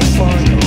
have fun.